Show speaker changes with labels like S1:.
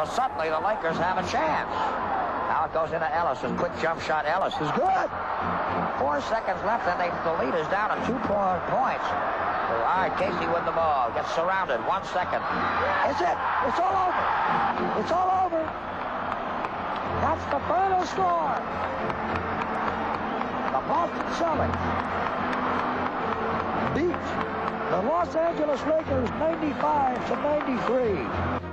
S1: Well, suddenly the Lakers have a chance. Now it goes into Ellison. Quick jump shot. Ellis is good. Four seconds left, and they, the lead is down to two points. All right, K.C. with the ball. Gets surrounded. One second. It's it. It's all over. It's all over. That's the final score. The Boston Celtics beat the Los Angeles Lakers 95 to 93.